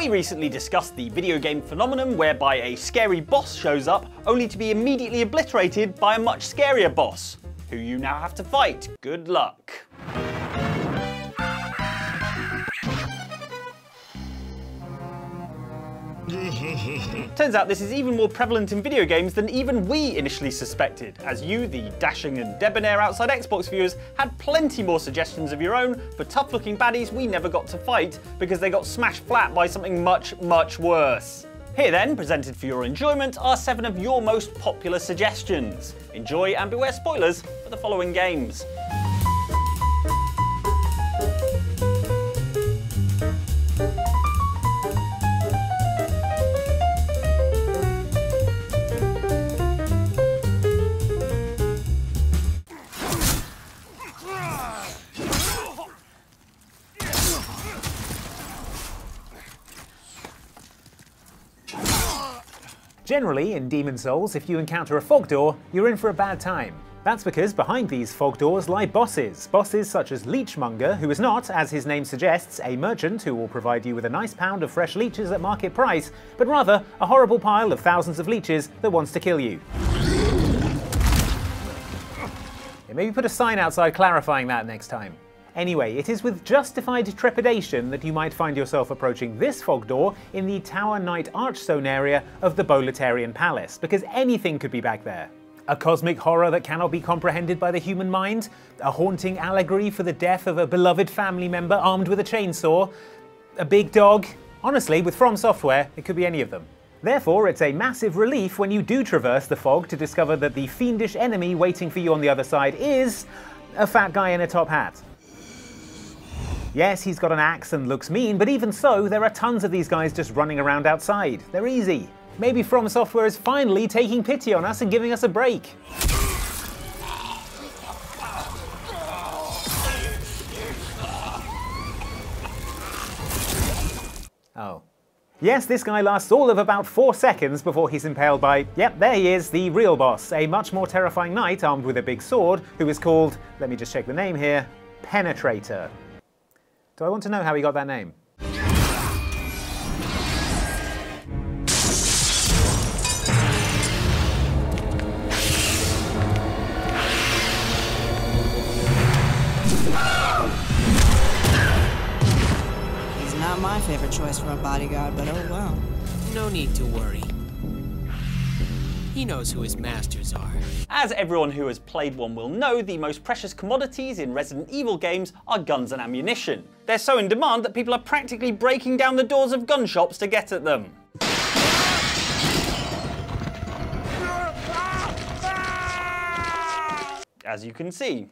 We recently discussed the video game phenomenon whereby a scary boss shows up only to be immediately obliterated by a much scarier boss, who you now have to fight. Good luck. Turns out this is even more prevalent in video games than even we initially suspected, as you, the dashing and debonair outside Xbox viewers, had plenty more suggestions of your own for tough looking baddies we never got to fight because they got smashed flat by something much, much worse. Here then, presented for your enjoyment, are seven of your most popular suggestions. Enjoy and beware spoilers for the following games. Generally, in Demon Souls, if you encounter a fog door, you're in for a bad time. That's because behind these fog doors lie bosses. Bosses such as Leechmonger, who is not, as his name suggests, a merchant who will provide you with a nice pound of fresh leeches at market price, but rather a horrible pile of thousands of leeches that wants to kill you. Maybe put a sign outside clarifying that next time. Anyway, it is with justified trepidation that you might find yourself approaching this fog door in the Tower Knight Archstone area of the Boletarian Palace, because anything could be back there. A cosmic horror that cannot be comprehended by the human mind, a haunting allegory for the death of a beloved family member armed with a chainsaw, a big dog. Honestly, with From Software, it could be any of them. Therefore, it's a massive relief when you do traverse the fog to discover that the fiendish enemy waiting for you on the other side is a fat guy in a top hat. Yes, he's got an axe and looks mean, but even so, there are tons of these guys just running around outside. They're easy. Maybe From Software is finally taking pity on us and giving us a break. Oh. Yes, this guy lasts all of about four seconds before he's impaled by, yep, there he is, the real boss, a much more terrifying knight armed with a big sword, who is called, let me just check the name here, Penetrator. Do I want to know how he got that name? He's not my favorite choice for a bodyguard, but oh well. No need to worry. He knows who his masters are. As everyone who has played one will know, the most precious commodities in Resident Evil games are guns and ammunition. They're so in demand that people are practically breaking down the doors of gun shops to get at them. As you can see,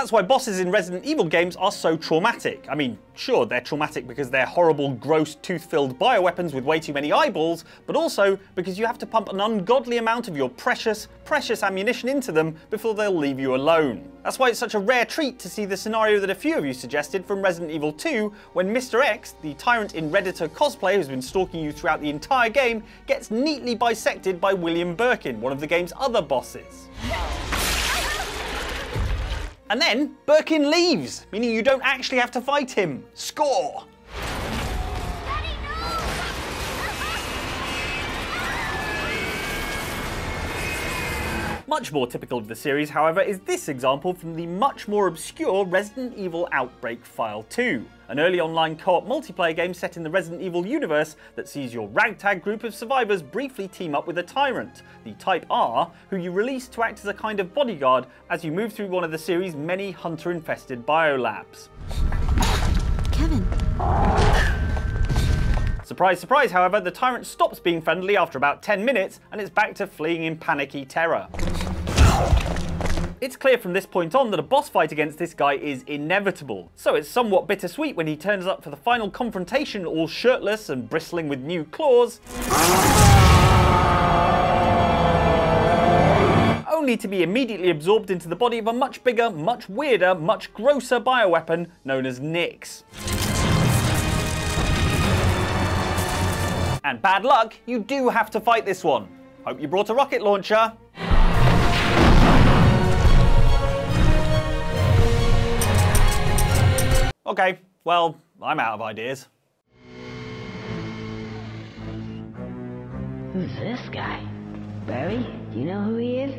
that's why bosses in Resident Evil games are so traumatic. I mean, sure, they're traumatic because they're horrible, gross, tooth-filled bioweapons with way too many eyeballs, but also because you have to pump an ungodly amount of your precious, precious ammunition into them before they'll leave you alone. That's why it's such a rare treat to see the scenario that a few of you suggested from Resident Evil 2, when Mr. X, the tyrant in Redditor cosplay who's been stalking you throughout the entire game, gets neatly bisected by William Birkin, one of the game's other bosses. And then Birkin leaves, meaning you don't actually have to fight him. Score! Much more typical of the series, however, is this example from the much more obscure Resident Evil Outbreak File 2, an early online co-op multiplayer game set in the Resident Evil universe that sees your ragtag group of survivors briefly team up with a tyrant, the Type R, who you release to act as a kind of bodyguard as you move through one of the series' many hunter-infested biolabs. Kevin. Surprise, surprise, however, the tyrant stops being friendly after about 10 minutes and it's back to fleeing in panicky terror. It's clear from this point on that a boss fight against this guy is inevitable, so it's somewhat bittersweet when he turns up for the final confrontation all shirtless and bristling with new claws. Only to be immediately absorbed into the body of a much bigger, much weirder, much grosser bioweapon known as Nyx. And bad luck, you do have to fight this one. Hope you brought a rocket launcher. Okay, well, I'm out of ideas. Who's this guy? Barry? Do you know who he is?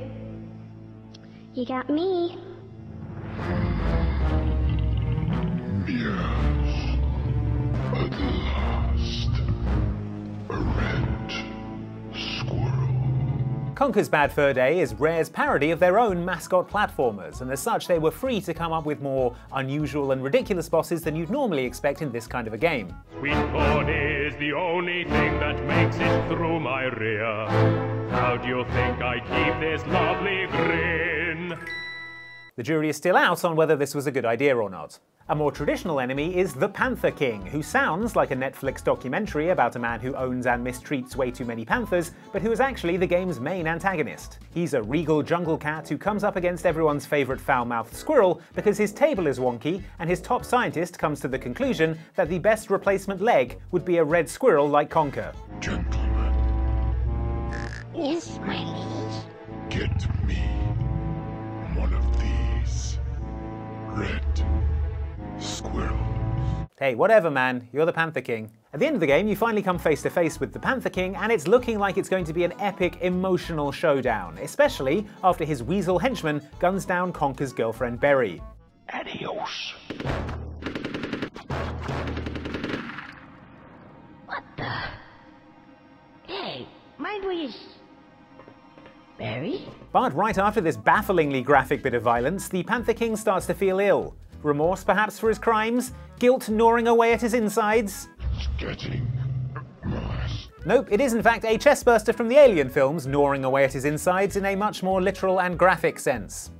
You got me. Yes. Conker's Bad Fur Day is Rare's parody of their own mascot platformers, and as such, they were free to come up with more unusual and ridiculous bosses than you'd normally expect in this kind of a game. Sweet corn is the only thing that makes it through my rear. How do you think I keep this lovely grin? The jury is still out on whether this was a good idea or not. A more traditional enemy is the Panther King, who sounds like a Netflix documentary about a man who owns and mistreats way too many panthers, but who is actually the game's main antagonist. He's a regal jungle cat who comes up against everyone's favourite foul-mouthed squirrel because his table is wonky, and his top scientist comes to the conclusion that the best replacement leg would be a red squirrel like Conker. Gentlemen, Yes, my liege. Hey, whatever, man. You're the Panther King. At the end of the game, you finally come face to face with the Panther King, and it's looking like it's going to be an epic, emotional showdown, especially after his weasel henchman guns down Conker's girlfriend Berri. Adios. What the? Hey, mind where you... s- Berri? But right after this bafflingly graphic bit of violence, the Panther King starts to feel ill. Remorse, perhaps, for his crimes? Guilt gnawing away at his insides? It's getting worse. Nope, it is in fact a chestburster from the Alien films gnawing away at his insides in a much more literal and graphic sense.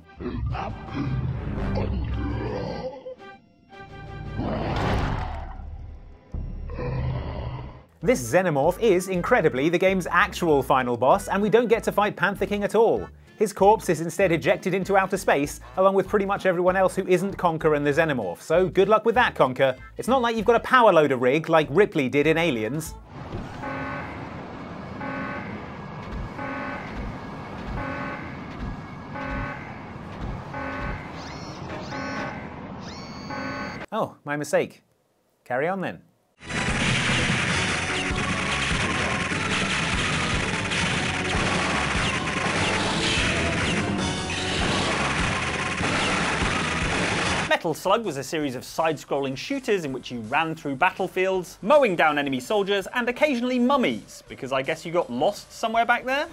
This Xenomorph is, incredibly, the game's actual final boss, and we don't get to fight Panther King at all. His corpse is instead ejected into outer space, along with pretty much everyone else who isn't Conker and the Xenomorph, so good luck with that, Conker. It's not like you've got a power loader rig like Ripley did in Aliens. Oh, my mistake. Carry on then. Metal Slug was a series of side-scrolling shooters in which you ran through battlefields, mowing down enemy soldiers and occasionally mummies, because I guess you got lost somewhere back there?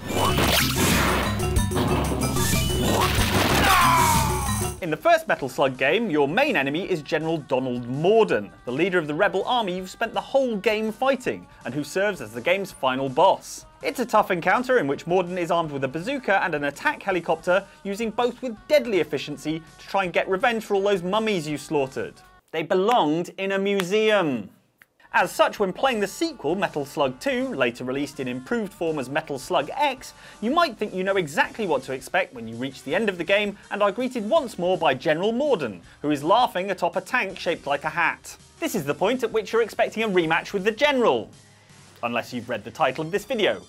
In the first Metal Slug game, your main enemy is General Donald Morden, the leader of the rebel army you've spent the whole game fighting, and who serves as the game's final boss. It's a tough encounter in which Morden is armed with a bazooka and an attack helicopter, using both with deadly efficiency to try and get revenge for all those mummies you slaughtered. They belonged in a museum. As such, when playing the sequel, Metal Slug 2, later released in improved form as Metal Slug X, you might think you know exactly what to expect when you reach the end of the game and are greeted once more by General Morden, who is laughing atop a tank shaped like a hat. This is the point at which you're expecting a rematch with the General. Unless you've read the title of this video.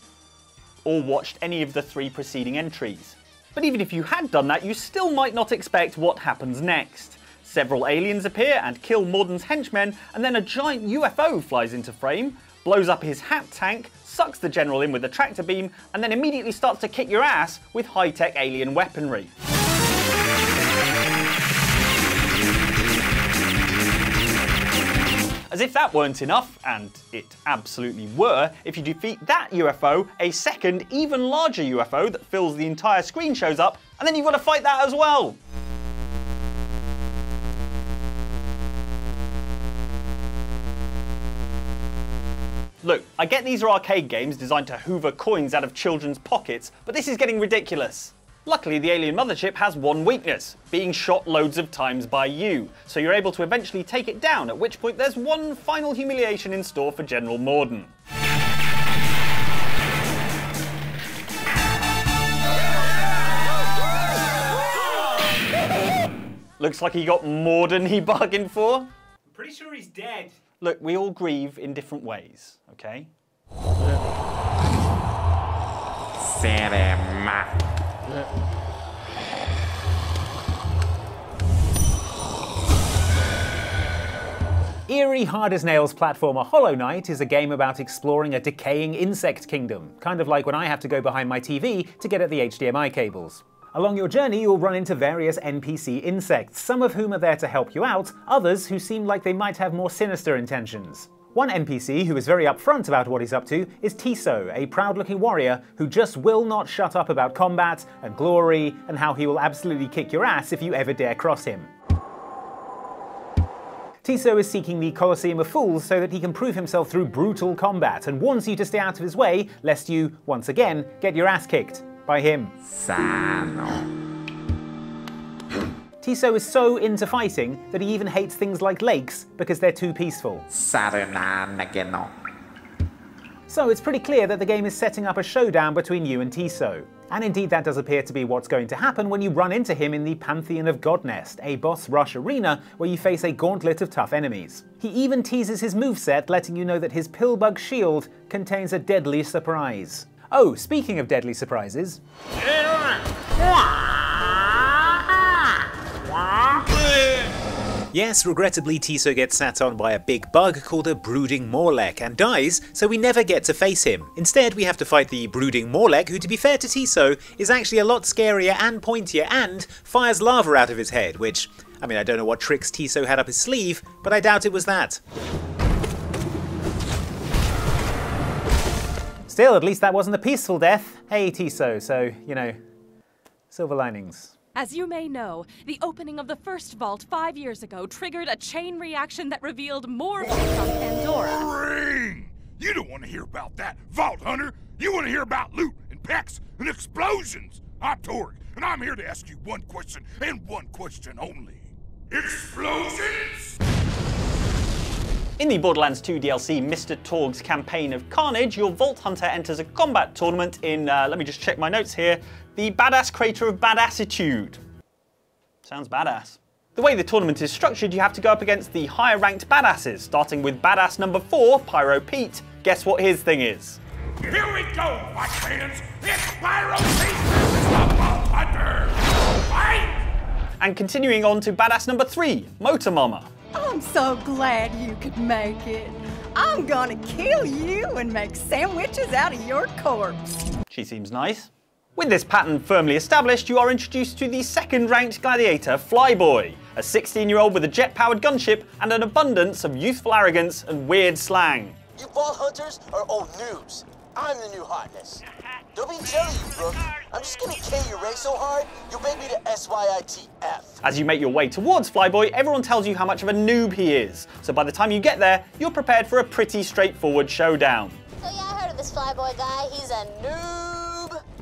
Or watched any of the three preceding entries. But even if you had done that, you still might not expect what happens next. Several aliens appear and kill Morden's henchmen, and then a giant UFO flies into frame, blows up his hat tank, sucks the general in with a tractor beam, and then immediately starts to kick your ass with high-tech alien weaponry. As if that weren't enough, and it absolutely were, if you defeat that UFO, a second, even larger UFO that fills the entire screen shows up, and then you've got to fight that as well. Look, I get these are arcade games designed to hoover coins out of children's pockets, but this is getting ridiculous. Luckily, the alien mothership has one weakness, being shot loads of times by you, so you're able to eventually take it down, at which point there's one final humiliation in store for General Morden. Looks like he got more than he bargained for. I'm Pretty sure he's dead. Look, we all grieve in different ways, okay? Eerie hard as nails platformer Hollow Knight is a game about exploring a decaying insect kingdom, kind of like when I have to go behind my TV to get at the HDMI cables. Along your journey, you'll run into various NPC insects, some of whom are there to help you out, others who seem like they might have more sinister intentions. One NPC who is very upfront about what he's up to is Tiso, a proud looking warrior who just will not shut up about combat and glory and how he will absolutely kick your ass if you ever dare cross him. Tiso is seeking the Colosseum of Fools so that he can prove himself through brutal combat and warns you to stay out of his way lest you, once again, get your ass kicked by him. Tiso is so into fighting that he even hates things like lakes because they're too peaceful. So it's pretty clear that the game is setting up a showdown between you and Tiso. And indeed that does appear to be what's going to happen when you run into him in the Pantheon of Godnest, a boss rush arena where you face a gauntlet of tough enemies. He even teases his moveset, letting you know that his Pillbug shield contains a deadly surprise. Oh, speaking of deadly surprises, Yes, regrettably, Tiso gets sat on by a big bug called a Brooding Mawlek and dies, so we never get to face him. Instead, we have to fight the Brooding Mawlek, who, to be fair to Tiso, is actually a lot scarier and pointier and fires lava out of his head, which, I mean, I don't know what tricks Tiso had up his sleeve, but I doubt it was that. Still, at least that wasn't a peaceful death. Hey, Tiso, so, you know, silver linings. As you may know, the opening of the first vault five years ago triggered a chain reaction that revealed more vaults on Pandora. Ring! You don't want to hear about that, Vault Hunter. You want to hear about loot and packs and explosions. I'm Torgue, and I'm here to ask you one question and one question only. Explosions? In the Borderlands 2 DLC Mr. Torgue's Campaign of Carnage, your Vault Hunter enters a combat tournament in, uh, let me just check my notes here, the Badass Crater of Badassitude. Sounds badass. The way the tournament is structured, you have to go up against the higher ranked badasses, starting with badass number 4, Pyro Pete. Guess what his thing is? Here we go, my fans. It's Pyro Pete versus the Vault Hunter. Fight! And continuing on to badass number 3, Motor Mama. I'm so glad you could make it. I'm gonna kill you and make sandwiches out of your corpse. She seems nice. With this pattern firmly established, you are introduced to the second ranked gladiator, Flyboy, a 16 year old with a jet powered gunship and an abundance of youthful arrogance and weird slang. You vault hunters are old noobs. I'm the new hotness. Don't be jelly, you Brooke. I'm just gonna K your race so hard, you'll make me to SYITF. As you make your way towards Flyboy, everyone tells you how much of a noob he is. So by the time you get there, you're prepared for a pretty straightforward showdown. So yeah, I heard of this Flyboy guy. He's a noob.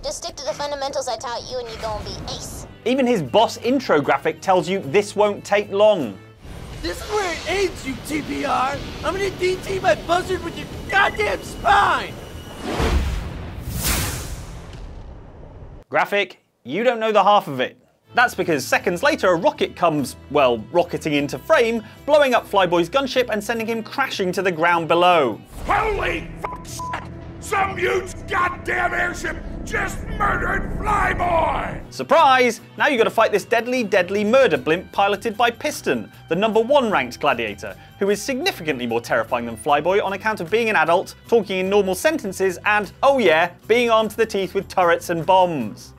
Just stick to the fundamentals I taught you and you're gonna be ace. Even his boss intro graphic tells you this won't take long. This is where it ends, you TPR. I'm gonna DT my buzzard with your goddamn spine. Graphic, you don't know the half of it. That's because seconds later a rocket comes, well, rocketing into frame, blowing up Flyboy's gunship and sending him crashing to the ground below. Holy fuck shit! Some huge goddamn airship just murdered Flyboy! Surprise! Now you gotta fight this deadly, deadly murder blimp piloted by Piston, the number one ranked gladiator, who is significantly more terrifying than Flyboy on account of being an adult, talking in normal sentences, and, oh yeah, being armed to the teeth with turrets and bombs.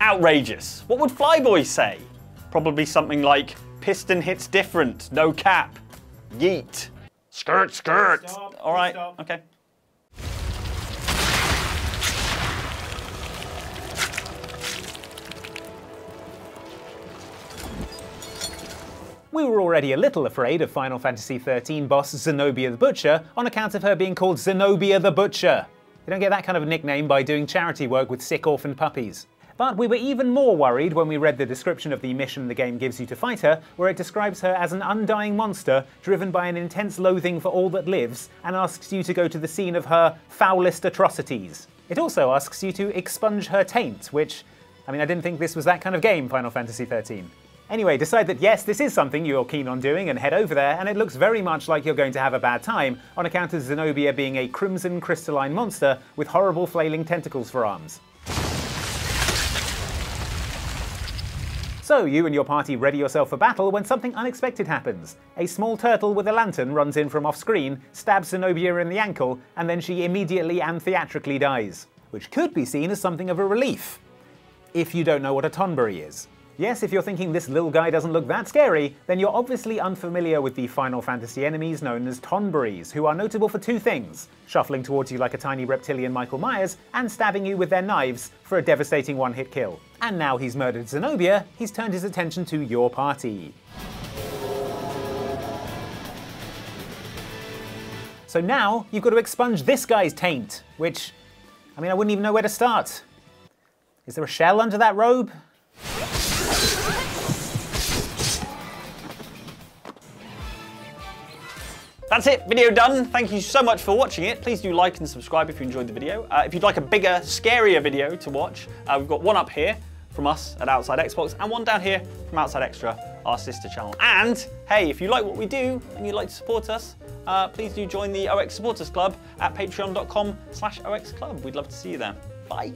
Outrageous. What would Flyboy say? Probably something like, Piston hits different, no cap. Yeet. Skirt, skirt. All right, okay. We were already a little afraid of Final Fantasy XIII boss Zenobia the Butcher on account of her being called Zenobia the Butcher. You don't get that kind of nickname by doing charity work with sick orphan puppies. But we were even more worried when we read the description of the mission the game gives you to fight her, where it describes her as an undying monster driven by an intense loathing for all that lives and asks you to go to the scene of her foulest atrocities. It also asks you to expunge her taint, which, I mean, I didn't think this was that kind of game, Final Fantasy XIII. Anyway, decide that yes, this is something you're keen on doing and head over there, and it looks very much like you're going to have a bad time on account of Zenobia being a crimson crystalline monster with horrible flailing tentacles for arms. So you and your party ready yourself for battle when something unexpected happens. A small turtle with a lantern runs in from off screen, stabs Zenobia in the ankle, and then she immediately and theatrically dies. Which could be seen as something of a relief. If you don't know what a Tonberry is. Yes, if you're thinking this little guy doesn't look that scary, then you're obviously unfamiliar with the Final Fantasy enemies known as Tonberries, who are notable for two things shuffling towards you like a tiny reptilian Michael Myers, and stabbing you with their knives for a devastating one hit kill. And now he's murdered Zenobia, he's turned his attention to your party. So now you've got to expunge this guy's taint, which, I mean, I wouldn't even know where to start. Is there a shell under that robe? That's it, video done. Thank you so much for watching it. Please do like and subscribe if you enjoyed the video. Uh, if you'd like a bigger, scarier video to watch, uh, we've got one up here from us at Outside Xbox and one down here from Outside Extra, our sister channel. And hey, if you like what we do and you'd like to support us, uh, please do join the OX Supporters Club at patreon.com slash OXClub. We'd love to see you there. Bye.